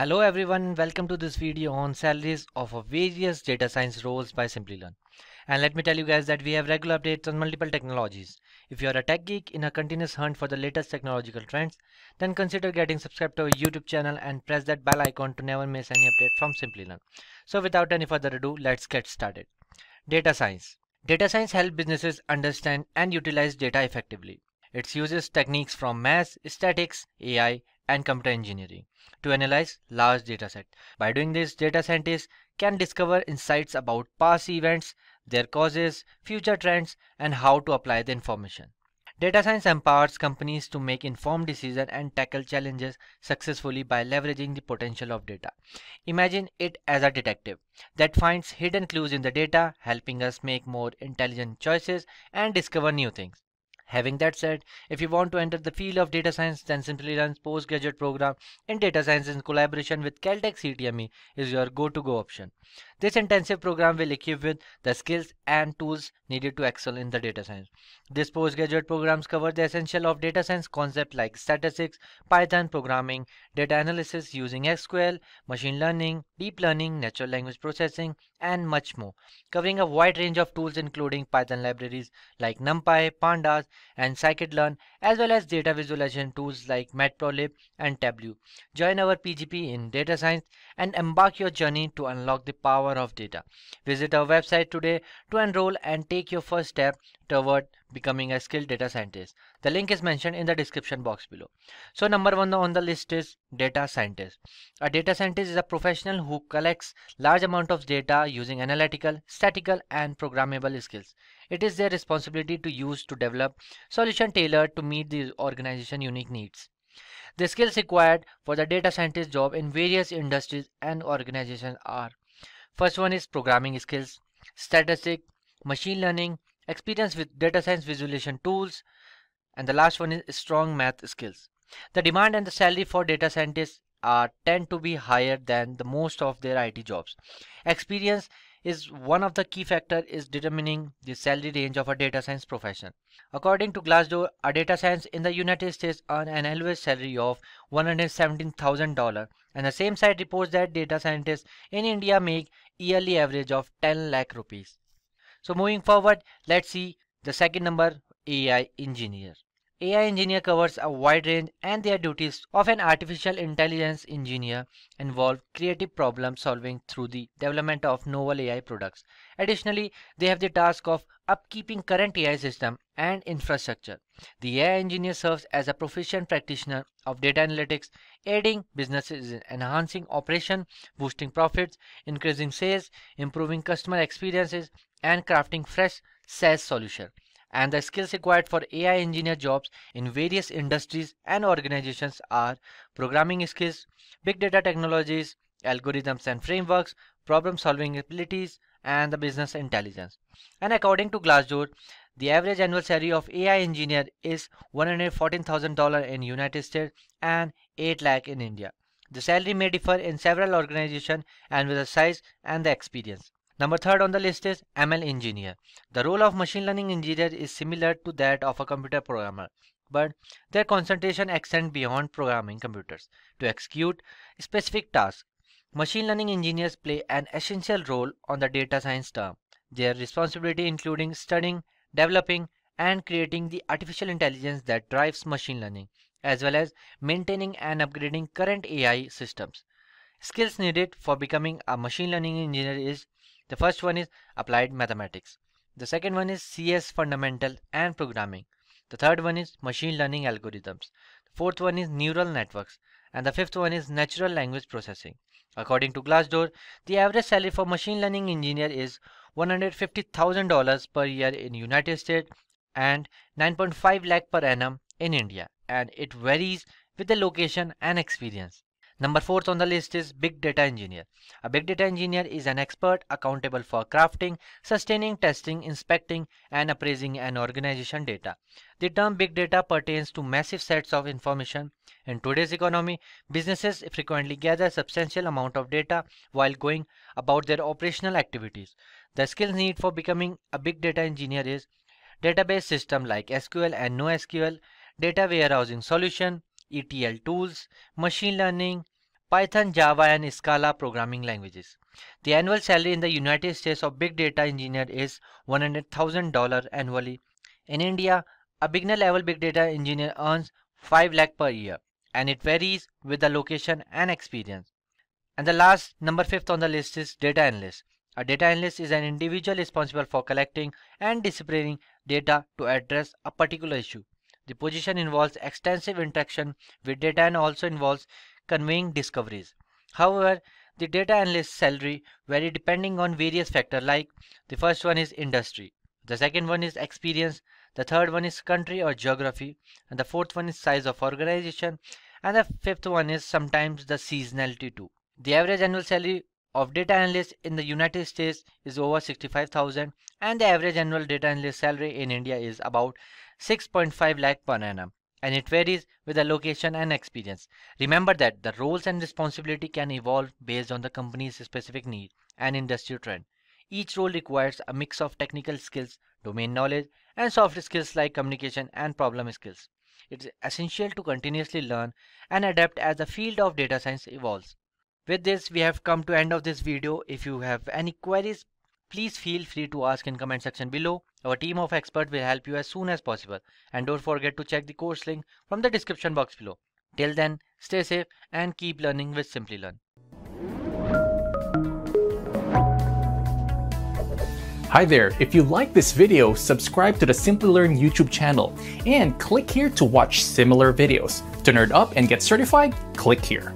Hello everyone, welcome to this video on salaries of various data science roles by Simplilearn. And let me tell you guys that we have regular updates on multiple technologies. If you are a tech geek in a continuous hunt for the latest technological trends, then consider getting subscribed to our YouTube channel and press that bell icon to never miss any update from Simplilearn. So without any further ado, let's get started. Data science. Data science helps businesses understand and utilize data effectively. It uses techniques from math, statistics, AI, and computer engineering to analyze large datasets. By doing this, data scientists can discover insights about past events, their causes, future trends, and how to apply the information. Data science empowers companies to make informed decisions and tackle challenges successfully by leveraging the potential of data. Imagine it as a detective that finds hidden clues in the data, helping us make more intelligent choices and discover new things. Having that said, if you want to enter the field of data science, then Simplilearn's postgraduate program in data science in collaboration with Caltech CTME is your go-to-go option. This intensive program will equip with the skills and tools needed to excel in the data science. This postgraduate programs cover the essential of data science concepts like statistics, Python programming, data analysis using SQL, machine learning, deep learning, natural language processing, and much more, covering a wide range of tools including Python libraries like NumPy, Pandas, and scikit-learn, as well as data visualization tools like Matplotlib and Tableau. Join our PGP in data science and embark your journey to unlock the power of data. Visit our website today to enroll and take your first step toward becoming a skilled data scientist. The link is mentioned in the description box below. So number one on the list is data scientist. A data scientist is a professional who collects large amount of data using analytical, statistical and programmable skills. It is their responsibility to use to develop solution tailored to meet the organization unique needs. The skills required for the data scientist job in various industries and organizations are First one is programming skills, statistic, machine learning, experience with data science visualization tools, and the last one is strong math skills. The demand and the salary for data scientists are tend to be higher than the most of their IT jobs. Experience is one of the key factor is determining the salary range of a data science profession. According to Glassdoor, a data science in the United States earn an average salary of $117,000 and the same site reports that data scientists in India make yearly average of 10 lakh rupees. So moving forward, let's see the second number AI engineer. AI engineer covers a wide range and their duties of an artificial intelligence engineer involve creative problem solving through the development of novel AI products. Additionally, they have the task of upkeeping current AI system and infrastructure. The AI engineer serves as a proficient practitioner of data analytics, aiding businesses in enhancing operation, boosting profits, increasing sales, improving customer experiences, and crafting fresh SaaS solutions and the skills required for AI engineer jobs in various industries and organizations are programming skills, big data technologies, algorithms and frameworks, problem solving abilities, and the business intelligence. And according to Glassdoor, the average annual salary of AI engineer is $114,000 in United States and 8 lakh in India. The salary may differ in several organizations and with the size and the experience. Number third on the list is ML engineer. The role of machine learning engineer is similar to that of a computer programmer, but their concentration extends beyond programming computers to execute specific tasks. Machine learning engineers play an essential role on the data science term. Their responsibility including studying, developing, and creating the artificial intelligence that drives machine learning, as well as maintaining and upgrading current AI systems. Skills needed for becoming a machine learning engineer is the first one is applied mathematics. The second one is CS fundamental and programming. The third one is machine learning algorithms. The fourth one is neural networks. And the fifth one is natural language processing. According to Glassdoor, the average salary for machine learning engineer is $150,000 per year in United States and 9.5 lakh per annum in India and it varies with the location and experience. Number fourth on the list is Big Data Engineer. A Big Data Engineer is an expert accountable for crafting, sustaining, testing, inspecting, and appraising an organization data. The term Big Data pertains to massive sets of information. In today's economy, businesses frequently gather substantial amount of data while going about their operational activities. The skills needed for becoming a Big Data Engineer is database system like SQL and NoSQL, data warehousing solution, ETL tools, machine learning, Python, Java and Scala programming languages. The annual salary in the United States of big data engineer is $100,000 annually. In India, a beginner level big data engineer earns 5 lakh per year and it varies with the location and experience. And the last, number fifth on the list is data analyst. A data analyst is an individual responsible for collecting and displaying data to address a particular issue. The position involves extensive interaction with data and also involves conveying discoveries. However, the data analyst salary vary depending on various factors like the first one is industry, the second one is experience, the third one is country or geography, and the fourth one is size of organization, and the fifth one is sometimes the seasonality too. The average annual salary of data analyst in the United States is over 65,000 and the average annual data analyst salary in India is about 6.5 lakh per annum and it varies with the location and experience. Remember that the roles and responsibility can evolve based on the company's specific need and industry trend. Each role requires a mix of technical skills, domain knowledge, and soft skills like communication and problem skills. It is essential to continuously learn and adapt as the field of data science evolves. With this, we have come to end of this video. If you have any queries, please feel free to ask in comment section below. Our team of experts will help you as soon as possible. And don't forget to check the course link from the description box below. Till then, stay safe and keep learning with Simplilearn. Hi there, if you like this video, subscribe to the Simplilearn YouTube channel and click here to watch similar videos. To nerd up and get certified, click here.